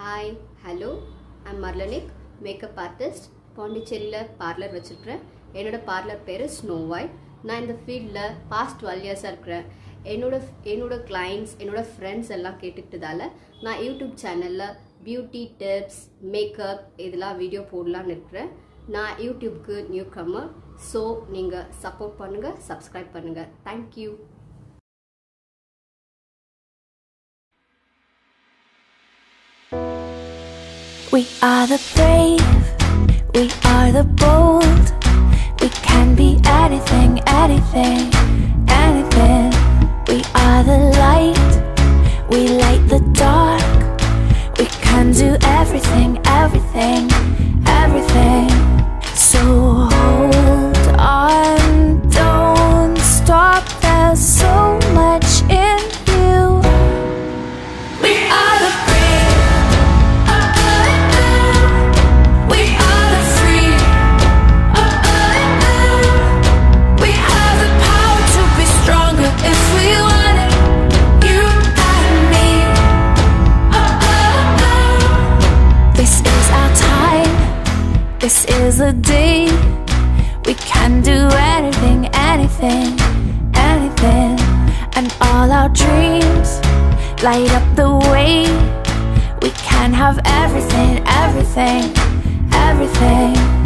Hi hello I'm மர்லனிக் makeup artist பாண்டிச்சேரியில் parlour வச்சுருக்கிறேன். என்னோட பார்லர் பேர் ஸ்னோ நான் இந்த ஃபீல்டில் பாஸ்ட் டுவெல் இயர்ஸாக இருக்கிறேன். என்னோட என்னோட கிளைண்ட்ஸ் என்னோட ஃப்ரெண்ட்ஸ் எல்லாம் கேட்டுக்கிட்டதால நான் யூடியூப் சேனலில் பியூட்டி டிப்ஸ் மேக்கப் இதெல்லாம் வீடியோ போடலான்னு இருக்கிறேன் நான் யூடியூப்க்கு நியூ கம்மர் ஸோ நீங்கள் சப்போர்ட் பண்ணுங்கள் சப்ஸ்கிரைப் பண்ணுங்கள் thank you We are the brave, we are the bold. We can be anything, anything, anything. We are the light, we light the dark. We can do everything, everything, everything. So hold on, don't stop. There's so much This is the day. We can do anything, anything, anything. And all our dreams light up the way. We can have everything, everything, everything.